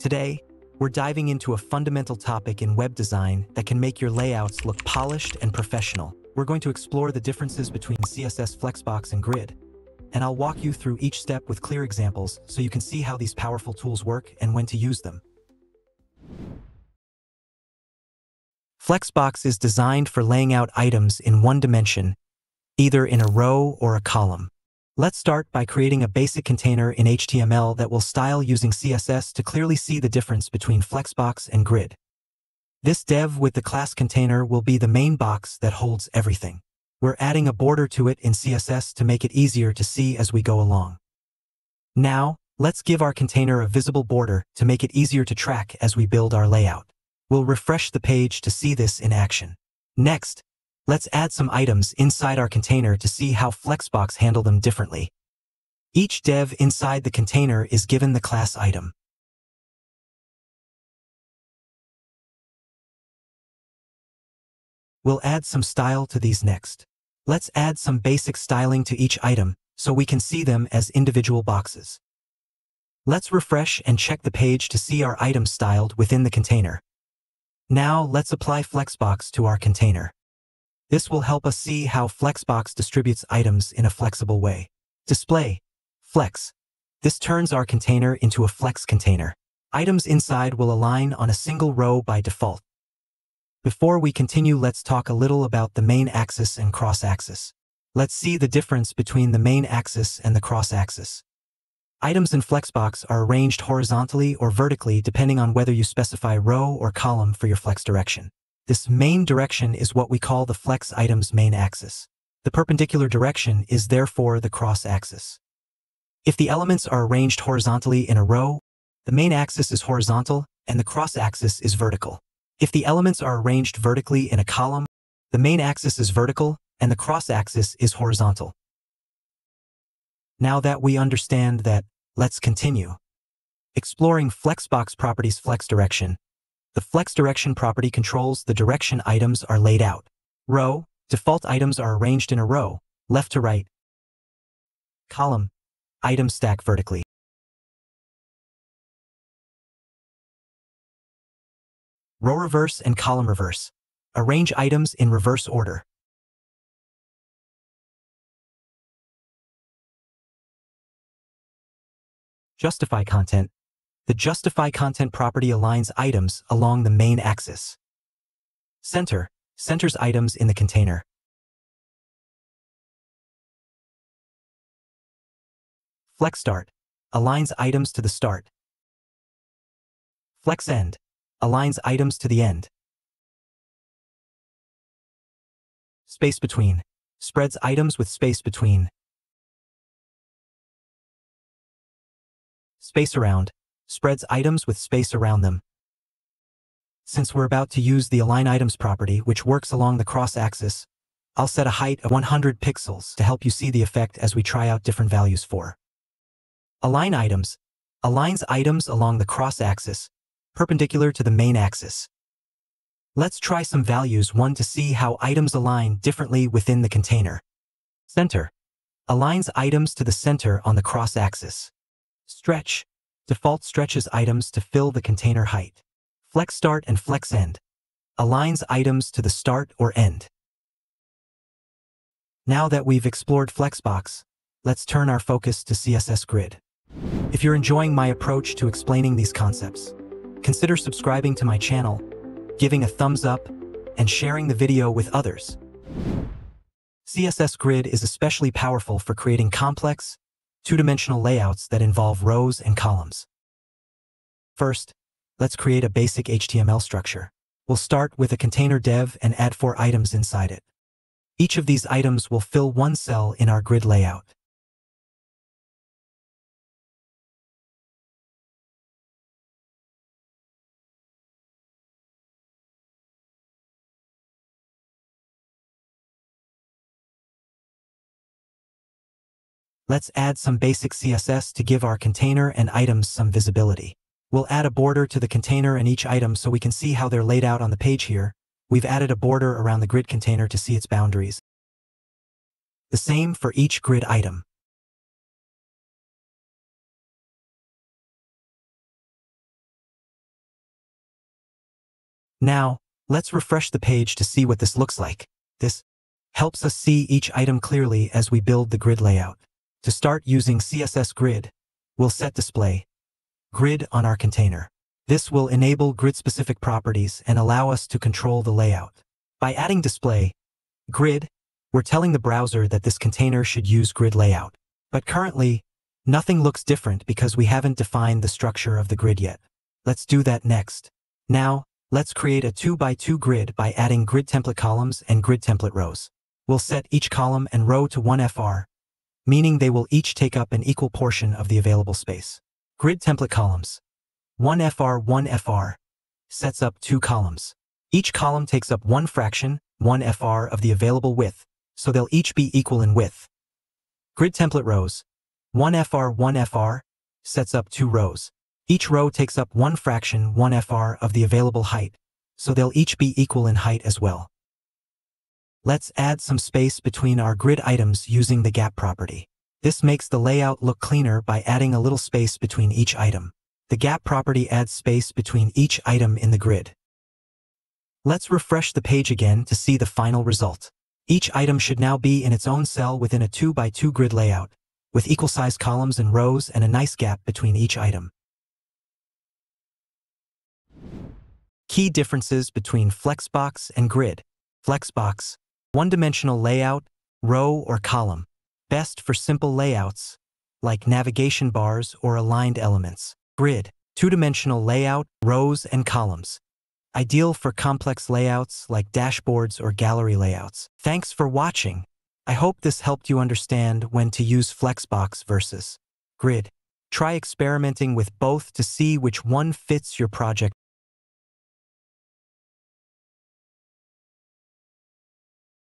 Today, we're diving into a fundamental topic in web design that can make your layouts look polished and professional. We're going to explore the differences between CSS Flexbox and Grid, and I'll walk you through each step with clear examples so you can see how these powerful tools work and when to use them. Flexbox is designed for laying out items in one dimension, either in a row or a column. Let's start by creating a basic container in HTML that will style using CSS to clearly see the difference between Flexbox and Grid. This dev with the class container will be the main box that holds everything. We're adding a border to it in CSS to make it easier to see as we go along. Now, let's give our container a visible border to make it easier to track as we build our layout. We'll refresh the page to see this in action. Next, let's add some items inside our container to see how Flexbox handle them differently. Each dev inside the container is given the class item. We'll add some style to these next. Let's add some basic styling to each item so we can see them as individual boxes. Let's refresh and check the page to see our items styled within the container. Now let's apply Flexbox to our container. This will help us see how Flexbox distributes items in a flexible way. Display. Flex. This turns our container into a flex container. Items inside will align on a single row by default. Before we continue, let's talk a little about the main axis and cross-axis. Let's see the difference between the main axis and the cross-axis. Items in Flexbox are arranged horizontally or vertically depending on whether you specify row or column for your flex direction. This main direction is what we call the flex item's main axis. The perpendicular direction is therefore the cross-axis. If the elements are arranged horizontally in a row, the main axis is horizontal and the cross-axis is vertical. If the elements are arranged vertically in a column, the main axis is vertical and the cross-axis is horizontal. Now that we understand that, let's continue. Exploring Flexbox properties Flex Direction. The Flex Direction property controls the direction items are laid out. Row, default items are arranged in a row, left to right. Column, items stack vertically. row reverse and column reverse. Arrange items in reverse order. Justify content. The justify content property aligns items along the main axis. Center centers items in the container. Flex start aligns items to the start. Flex end aligns items to the end. Space between. Spreads items with space between. Space around. Spreads items with space around them. Since we're about to use the Align Items property, which works along the cross-axis, I'll set a height of 100 pixels to help you see the effect as we try out different values for. Align Items aligns items along the cross-axis perpendicular to the main axis. Let's try some values 1 to see how items align differently within the container. Center aligns items to the center on the cross-axis. Stretch default stretches items to fill the container height. Flex start and flex end aligns items to the start or end. Now that we've explored Flexbox, let's turn our focus to CSS Grid. If you're enjoying my approach to explaining these concepts, Consider subscribing to my channel, giving a thumbs up, and sharing the video with others. CSS Grid is especially powerful for creating complex, two-dimensional layouts that involve rows and columns. First, let's create a basic HTML structure. We'll start with a container dev and add four items inside it. Each of these items will fill one cell in our grid layout. Let's add some basic CSS to give our container and items some visibility. We'll add a border to the container and each item so we can see how they're laid out on the page here. We've added a border around the grid container to see its boundaries. The same for each grid item. Now, let's refresh the page to see what this looks like. This helps us see each item clearly as we build the grid layout. To start using CSS Grid, we'll set display grid on our container. This will enable grid-specific properties and allow us to control the layout. By adding display grid, we're telling the browser that this container should use grid layout. But currently, nothing looks different because we haven't defined the structure of the grid yet. Let's do that next. Now, let's create a 2 by 2 grid by adding grid template columns and grid template rows. We'll set each column and row to 1 FR, meaning they will each take up an equal portion of the available space. Grid template columns. 1 FR 1 FR sets up two columns. Each column takes up one fraction, 1 FR of the available width, so they'll each be equal in width. Grid template rows. 1 FR 1 FR sets up two rows. Each row takes up one fraction 1 FR of the available height, so they'll each be equal in height as well. Let's add some space between our grid items using the gap property. This makes the layout look cleaner by adding a little space between each item. The gap property adds space between each item in the grid. Let's refresh the page again to see the final result. Each item should now be in its own cell within a 2 by 2 grid layout, with equal-sized columns and rows and a nice gap between each item. Key differences between Flexbox and Grid. Flexbox, one-dimensional layout, row or column, best for simple layouts, like navigation bars or aligned elements. Grid, two-dimensional layout, rows and columns, ideal for complex layouts like dashboards or gallery layouts. Thanks for watching. I hope this helped you understand when to use Flexbox versus Grid. Try experimenting with both to see which one fits your project